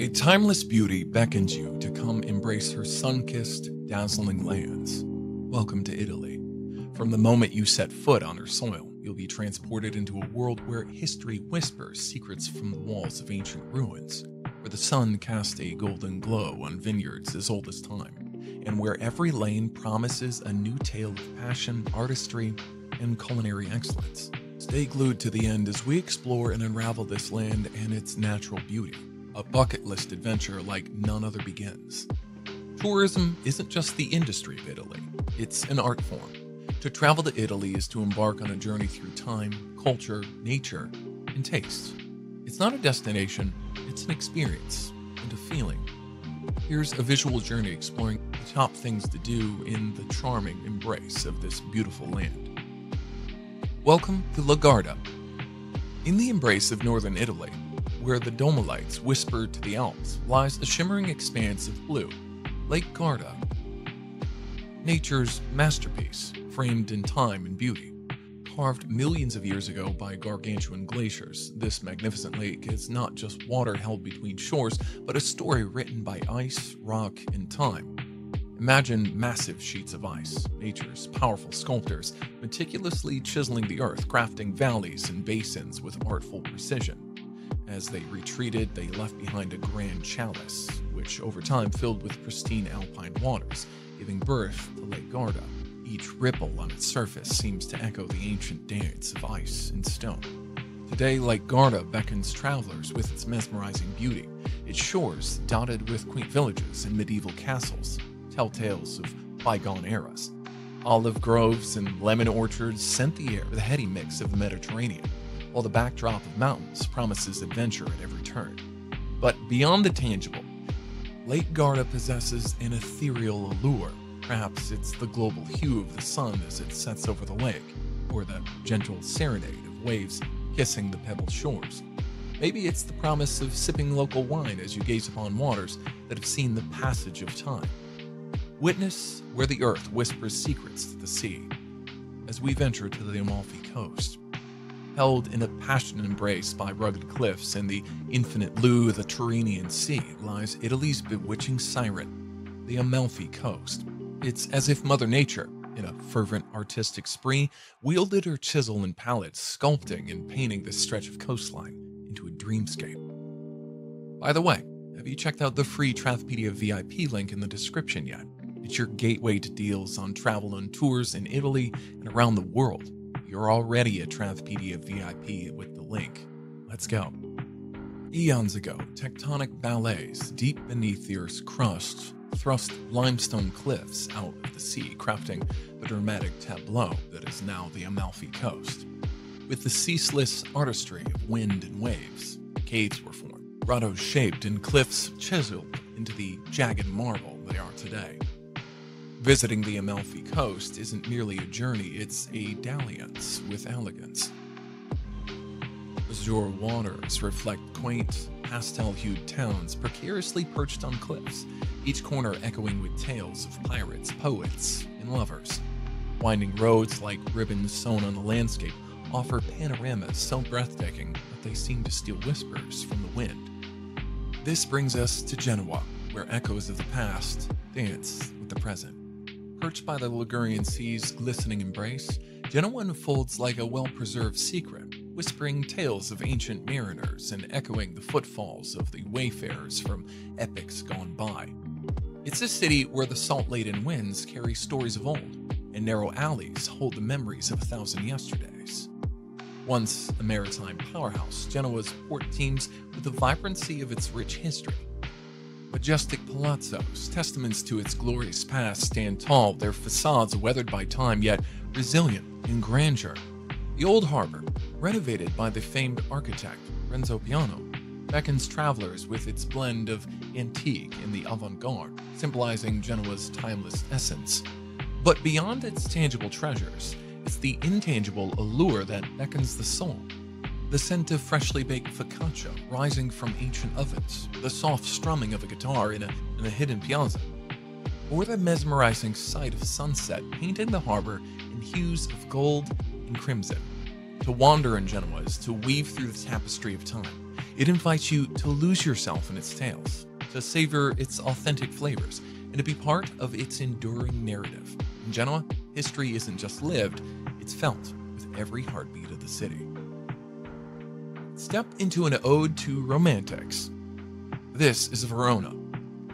A timeless beauty beckons you to come embrace her sun kissed, dazzling lands. Welcome to Italy. From the moment you set foot on her soil, you'll be transported into a world where history whispers secrets from the walls of ancient ruins, where the sun casts a golden glow on vineyards as old as time, and where every lane promises a new tale of passion, artistry, and culinary excellence. Stay glued to the end as we explore and unravel this land and its natural beauty. A bucket list adventure like none other begins. Tourism isn't just the industry of Italy, it's an art form. To travel to Italy is to embark on a journey through time, culture, nature, and taste. It's not a destination, it's an experience and a feeling. Here's a visual journey exploring the top things to do in the charming embrace of this beautiful land. Welcome to Lake Garda. In the embrace of northern Italy, where the Dolomites whisper to the Alps, lies the shimmering expanse of blue, Lake Garda. Nature's masterpiece, framed in time and beauty. Carved millions of years ago by gargantuan glaciers, this magnificent lake is not just water held between shores, but a story written by ice, rock, and time. Imagine massive sheets of ice, nature's powerful sculptors, meticulously chiseling the earth, crafting valleys and basins with artful precision. As they retreated, they left behind a grand chalice, which over time filled with pristine alpine waters, giving birth to Lake Garda. Each ripple on its surface seems to echo the ancient dance of ice and stone. Today, Lake Garda beckons travelers with its mesmerizing beauty, its shores dotted with quaint villages and medieval castles, tell tales of bygone eras. Olive groves and lemon orchards scent the air with a heady mix of the Mediterranean, while the backdrop of mountains promises adventure at every turn. But beyond the tangible, Lake Garda possesses an ethereal allure. Perhaps it's the global hue of the sun as it sets over the lake, or the gentle serenade of waves kissing the pebbled shores. Maybe it's the promise of sipping local wine as you gaze upon waters that have seen the passage of time. Witness where the earth whispers secrets to the sea as we venture to the Amalfi coast. Held in a passionate embrace by rugged cliffs and the infinite blue of the Tyrrhenian Sea lies Italy's bewitching siren, the Amalfi coast. It's as if Mother Nature, in a fervent artistic spree, wielded her chisel and palette, sculpting and painting this stretch of coastline into a dreamscape. By the way, have you checked out the free Trathpedia VIP link in the description yet? It's your gateway to deals on travel and tours in Italy and around the world. You're already a Trathpedia VIP with the link. Let's go. Eons ago, tectonic ballets deep beneath the Earth's crust thrust limestone cliffs out of the sea, crafting the dramatic tableau that is now the Amalfi Coast. With the ceaseless artistry of wind and waves, caves were formed, grottos shaped, and cliffs chiseled into the jagged marble they are today. Visiting the Amalfi Coast isn't merely a journey, it's a dalliance with elegance. Azure waters reflect quaint, pastel hued towns precariously perched on cliffs, each corner echoing with tales of pirates, poets, and lovers. Winding roads like ribbons sewn on the landscape offer panoramas so breathtaking that they seem to steal whispers from the wind. This brings us to Genoa, where echoes of the past dance with the present. Perched by the Ligurian Sea's glistening embrace, Genoa unfolds like a well preserved secret, whispering tales of ancient mariners and echoing the footfalls of the wayfarers from epochs gone by. It's a city where the salt laden winds carry stories of old, and narrow alleys hold the memories of a thousand yesterdays. Once a maritime powerhouse, Genoa's port teems with the vibrancy of its rich history Majestic palazzos, testaments to its glorious past, stand tall, their facades weathered by time yet resilient in grandeur. The old harbor, renovated by the famed architect Renzo Piano, beckons travelers with its blend of antique and the avant garde, symbolizing Genoa's timeless essence. But beyond its tangible treasures, it's the intangible allure that beckons the soul the scent of freshly baked focaccia rising from ancient ovens, the soft strumming of a guitar in a, in a hidden piazza, or the mesmerizing sight of sunset painting the harbor in hues of gold and crimson. To wander in Genoa is to weave through the tapestry of time, It invites you to lose yourself in its tales, to savor its authentic flavors, and to be part of its enduring narrative. In Genoa, history isn't just lived, it's felt with every heartbeat of the city. Step into an ode to romantics. This is Verona.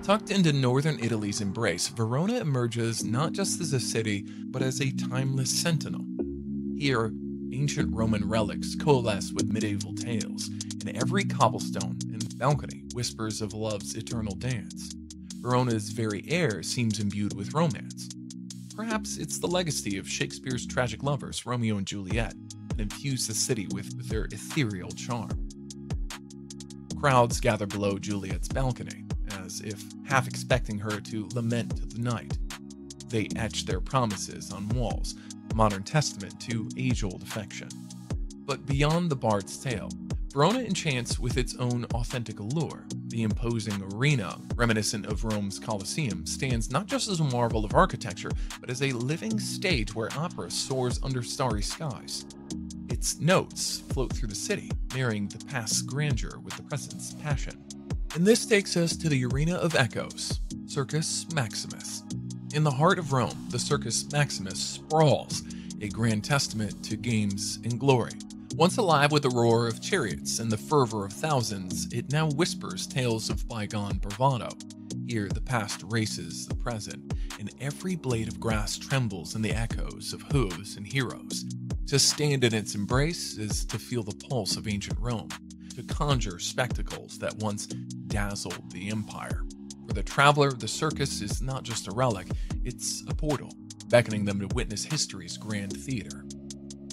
Tucked into northern Italy's embrace, Verona emerges not just as a city, but as a timeless sentinel. Here, ancient Roman relics coalesce with medieval tales, and every cobblestone and balcony whispers of love's eternal dance. Verona's very air seems imbued with romance. Perhaps it's the legacy of Shakespeare's tragic lovers, Romeo and Juliet, that infused the city with their ethereal charm. Crowds gather below Juliet's balcony, as if half expecting her to lament to the night. They etch their promises on walls, a modern testament to age old affection. But beyond the bard's tale, Verona enchants with its own authentic allure. The imposing arena, reminiscent of Rome's Colosseum, stands not just as a marvel of architecture, but as a living stage where opera soars under starry skies. Its notes float through the city, marrying the past's grandeur with the present's passion. And this takes us to the Arena of Echoes, Circus Maximus. In the heart of Rome, the Circus Maximus sprawls, a grand testament to games and glory. Once alive with the roar of chariots and the fervor of thousands, it now whispers tales of bygone bravado. Here, the past races the present, and every blade of grass trembles in the echoes of hooves and heroes. To stand in its embrace is to feel the pulse of ancient Rome, to conjure spectacles that once dazzled the empire. For the traveler, the circus is not just a relic, it's a portal, beckoning them to witness history's grand theater.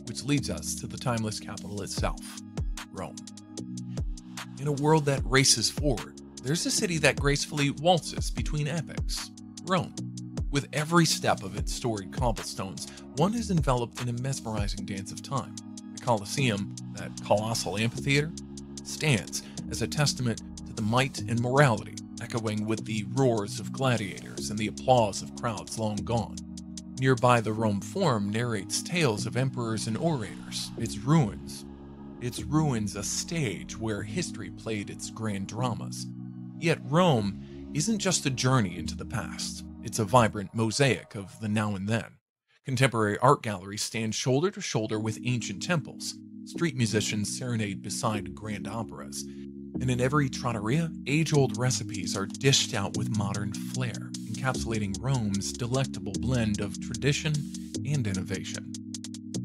Which leads us to the timeless capital itself, Rome. In a world that races forward, there's a city that gracefully waltzes between epochs, Rome. With every step of its storied cobblestones, one is enveloped in a mesmerizing dance of time. The Colosseum, that colossal amphitheater, stands as a testament to the might and morality echoing with the roars of gladiators and the applause of crowds long gone. Nearby, the Roman Forum narrates tales of emperors and orators, its ruins. Its ruins a stage where history played its grand dramas. Yet Rome isn't just a journey into the past, it's a vibrant mosaic of the now and then. Contemporary art galleries stand shoulder to shoulder with ancient temples. Street musicians serenade beside grand operas, and in every trattoria, age old recipes are dished out with modern flair, encapsulating Rome's delectable blend of tradition and innovation.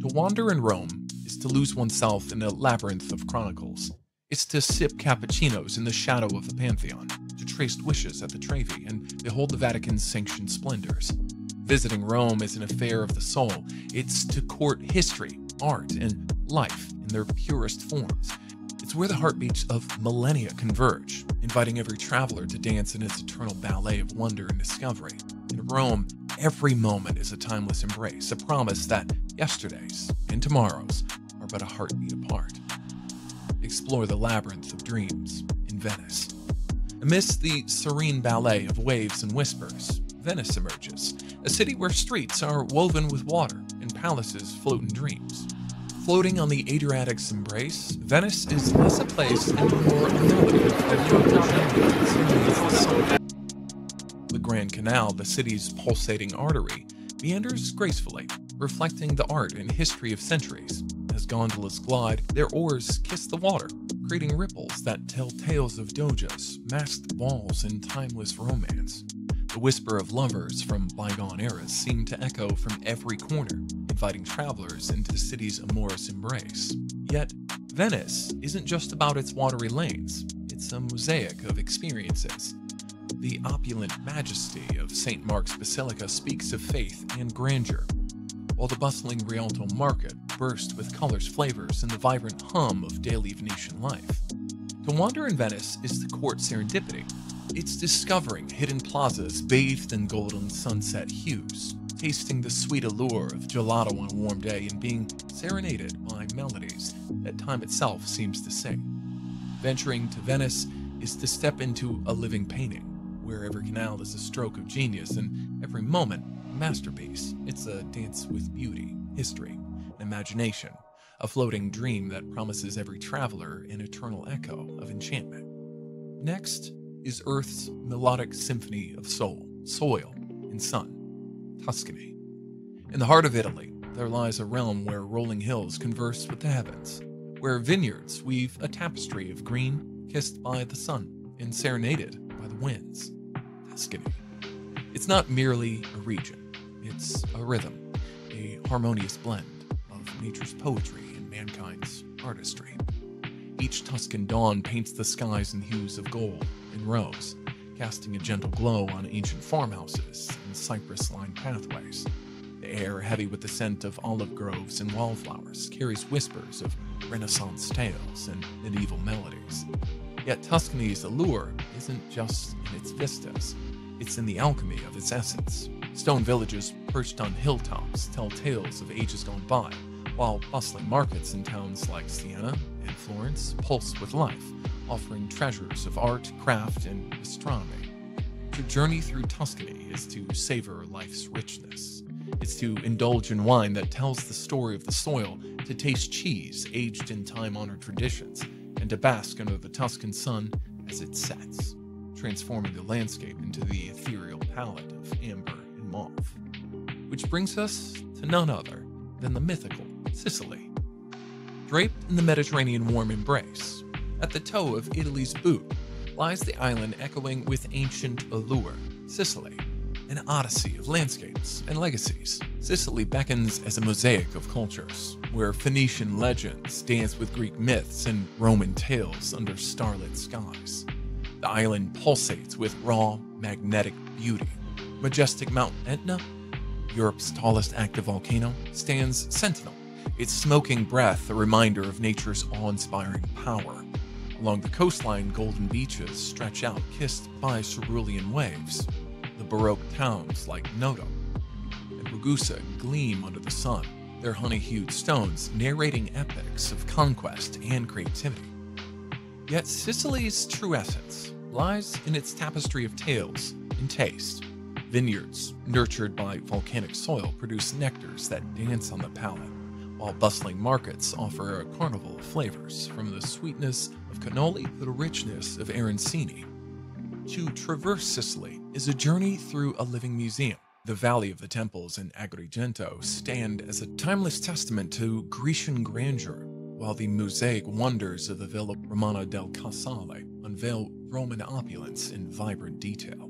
To wander in Rome is to lose oneself in a labyrinth of chronicles. It's to sip cappuccinos in the shadow of the Pantheon, to trace wishes at the Trevi, and behold the Vatican's sanctioned splendors. Visiting Rome is an affair of the soul. It's to court history, art, and life in their purest forms it's where the heartbeats of millennia converge, inviting every traveler to dance in its eternal ballet of wonder and discovery. In Rome, every moment is a timeless embrace, a promise that yesterdays and tomorrows are but a heartbeat apart. Explore the labyrinth of dreams in Venice. Amidst the serene ballet of waves and whispers, Venice emerges, a city where streets are woven with water and palaces float in dreams. Floating on the Adriatic's embrace, Venice is less a place and more a melody The Grand Canal, the city's pulsating artery, meanders gracefully, reflecting the art and history of centuries. As gondolas glide, their oars kiss the water, creating ripples that tell tales of doges, masked balls, and timeless romance. The whisper of lovers from bygone eras seemed to echo from every corner, inviting travelers into the city's amorous embrace. Yet, Venice isn't just about its watery lanes, it's a mosaic of experiences. The opulent majesty of St. Mark's Basilica speaks of faith and grandeur, while the bustling Rialto market burst with colors, flavors, and the vibrant hum of daily Venetian life. To wander in Venice is to court serendipity, it's discovering hidden plazas bathed in golden sunset hues, tasting the sweet allure of gelato on a warm day, and being serenaded by melodies that time itself seems to sing. Venturing to Venice is to step into a living painting, where every canal is a stroke of genius and every moment a masterpiece. It's a dance with beauty, history, imagination, a floating dream that promises every traveler an eternal echo of enchantment. Next is Earth's melodic symphony of soul, soil, and sun, Tuscany. In the heart of Italy, there lies a realm where rolling hills converse with the heavens, where vineyards weave a tapestry of green kissed by the sun and serenaded by the winds. Tuscany. It's not merely a region, it's a rhythm, a harmonious blend nature's poetry and mankind's artistry. Each Tuscan dawn paints the skies in hues of gold and rose, casting a gentle glow on ancient farmhouses and cypress lined pathways. The air, heavy with the scent of olive groves and wallflowers, carries whispers of Renaissance tales and medieval melodies. Yet Tuscany's allure isn't just in its vistas, it's in the alchemy of its essence. Stone villages perched on hilltops tell tales of ages gone by, while bustling markets in towns like Siena and Florence pulse with life, offering treasures of art, craft, and gastronomy. To journey through Tuscany is to savor life's richness. It's to indulge in wine that tells the story of the soil, to taste cheese aged in time honored traditions, and to bask under the Tuscan sun as it sets, transforming the landscape into the ethereal palette of amber and mauve. Which brings us to none other than the mythical Sicily. Draped in the Mediterranean warm embrace, at the toe of Italy's boot lies the island echoing with ancient allure, Sicily, an odyssey of landscapes and legacies. Sicily beckons as a mosaic of cultures, where Phoenician legends dance with Greek myths and Roman tales under starlit skies. The island pulsates with raw, magnetic beauty. Majestic Mount Etna, Europe's tallest active volcano, stands sentinel, its smoking breath a reminder of nature's awe inspiring power. Along the coastline, golden beaches stretch out, kissed by cerulean waves. The Baroque towns like Noto and Ragusa gleam under the sun, their honey hued stones narrating epics of conquest and creativity. Yet Sicily's true essence lies in its tapestry of tales and taste. Vineyards, nurtured by volcanic soil, produce nectars that dance on the palate while bustling markets offer a carnival of flavors, from the sweetness of cannoli to the richness of arancini. To traverse Sicily is a journey through a living museum. The Valley of the Temples in Agrigento stand as a timeless testament to Grecian grandeur, while the mosaic wonders of the Villa Romana del Casale unveil Roman opulence in vibrant detail.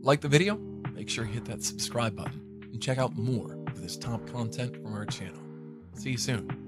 Like the video? Make sure you hit that subscribe button and check out more of this top content from our channel. See you soon.